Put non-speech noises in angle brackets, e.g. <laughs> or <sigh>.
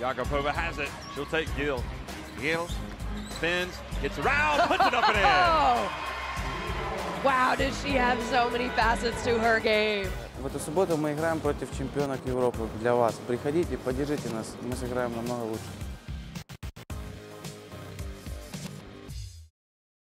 Iagupova has it. She'll take Gill. Gill spins, gets around, puts it up and in. <laughs> Oh! Wow, does she have so many facets to her game? В эту субботу мы играем против чемпионок Европы для вас. Приходите, поддержите нас, мы сыграем намного лучше.